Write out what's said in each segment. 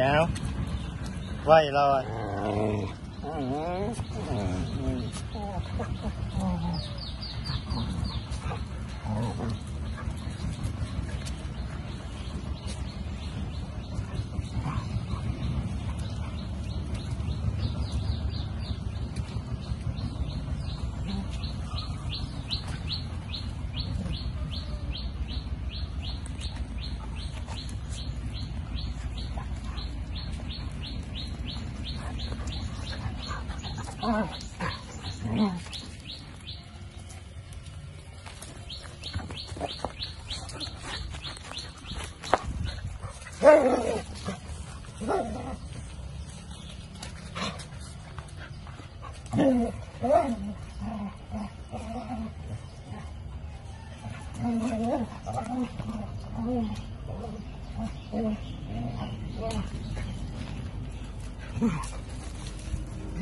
now. Why, Lola? Chị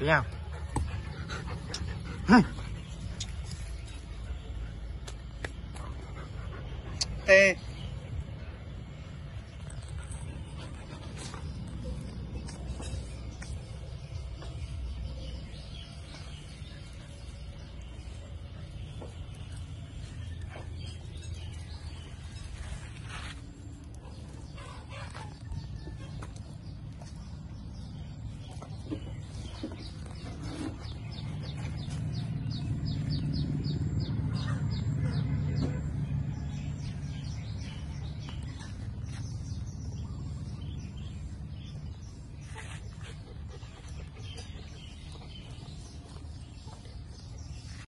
thế nào? Tê